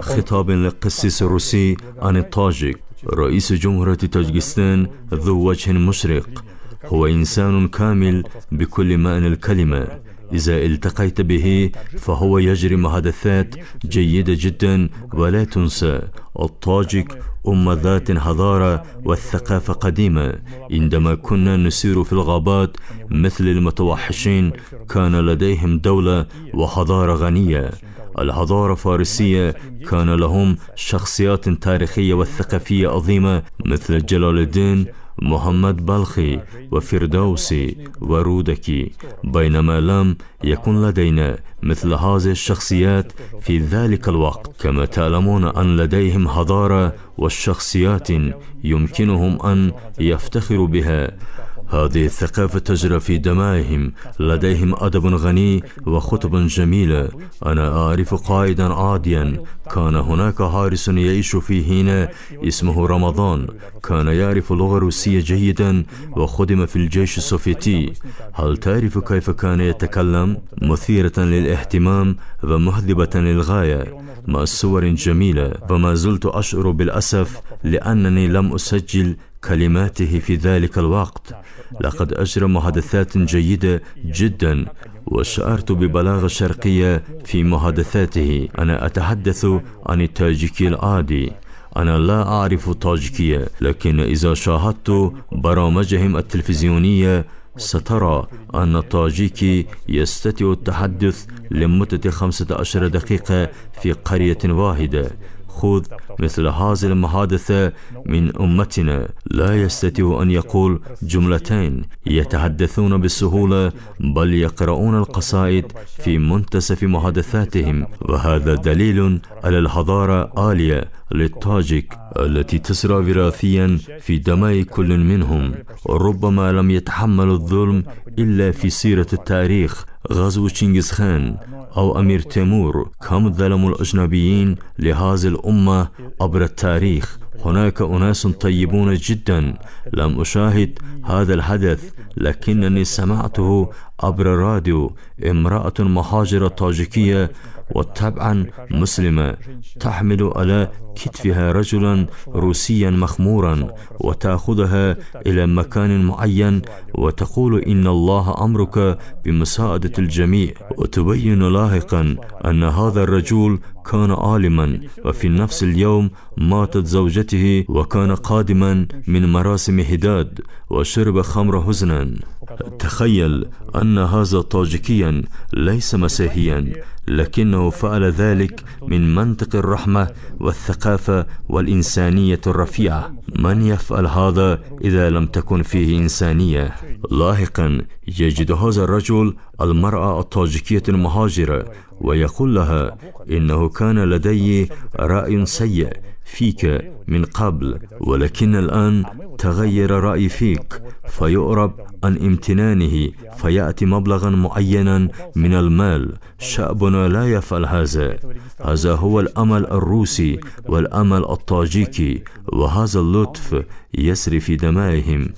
خطاب للقسيس الروسي عن الطاجك رئيس جمهورية تاجكستان ذو وجه مشرق هو إنسان كامل بكل معنى الكلمة إذا التقيت به فهو يجري محادثات جيدة جدا ولا تنسى الطاجك أم ذات حضارة والثقافة قديمة عندما كنا نسير في الغابات مثل المتوحشين كان لديهم دولة وحضارة غنية الحضارة الفارسية كان لهم شخصيات تاريخية وثقافية عظيمة مثل جلال الدين محمد بلخي وفردوسي ورودكي. بينما لم يكن لدينا مثل هذه الشخصيات في ذلك الوقت. كما تعلمون أن لديهم حضارة والشخصيات يمكنهم أن يفتخروا بها. هذه الثقافة تجرى في دمائهم لديهم أدب غني وخطب جميلة أنا أعرف قائدا عاديا. كان هناك حارس يعيش في هنا اسمه رمضان. كان يعرف اللغة الروسية جيدا وخدم في الجيش السوفيتي. هل تعرف كيف كان يتكلم؟ مثيرة للاهتمام ومهذبة للغاية. مع صور جميلة. وما زلت أشعر بالأسف لأنني لم أسجل كلماته في ذلك الوقت. لقد أجرى محادثات جيدة جدا وشعرت ببلاغة شرقية في محادثاته. أنا أتحدث عن التاجيكي العادي. أنا لا أعرف طاجيكية لكن إذا شاهدت برامجهم التلفزيونية سترى أن الطاجيكي يستطيع التحدث لمدة 15 دقيقة في قرية واحدة. خذ مثل هذه المحادثة من أمتنا. لا يستطيع أن يقول جملتين يتحدثون بسهولة بل يقرؤون القصائد في منتصف محادثاتهم. وهذا دليل على الحضارة عالية للطاجك التي تسرى وراثيا في دماء كل منهم. ربما لم يتحمل الظلم إلا في سيرة التاريخ. غزو تشينغيز خان أو أمير تيمور كم ظلموا الأجنبيين لهذه الأمة عبر التاريخ. هناك أناس طيبون جدا. لم أشاهد هذا الحدث لكنني سمعته عبر الراديو. امرأة مهاجرة طاجيكية وطبعا مسلمة. تحمل على كتفها رجلا روسيا مخمورا وتأخذها إلى مكان معين وتقول إن الله أمرك بمساعدة الجميع. وتبين لاحقا أن هذا الرجل كان عالما وفي نفس اليوم ماتت زوجته وكان قادما من مراسم هداد وشرب خمر حزنا. تخيل أن هذا طاجيكيا ليس مسيحيا لكنه فعل ذلك من منطق الرحمة والثقافة والإنسانية الرفيعة. من يفعل هذا إذا لم تكن فيه إنسانية؟ لاحقا يجد هذا الرجل المرأة الطاجيكية المهاجرة ويقول لها إنه كان لدي رأي سيء فيك من قبل ولكن الآن تغير رأيي فيك فيؤرب عن امتنانه فيأتي مبلغا معينا من المال. شعبنا لا يفعل هذا. هذا هو الأمل الروسي والأمل الطاجيكي وهذا اللطف يسري في دمائهم.